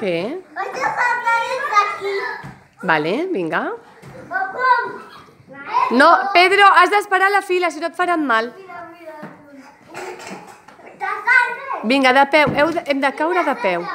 Què? Vale, vinga. No, Pedro, has d'esperar la fila, si no et faran mal. Vinga, de peu, hem de caure de peu.